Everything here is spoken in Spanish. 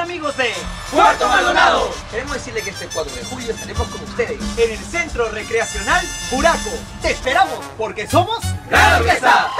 amigos de ¡Puerto Maldonado! Queremos decirle que este 4 de julio estaremos con ustedes en el Centro Recreacional Buraco. Te esperamos porque somos La Orquesta!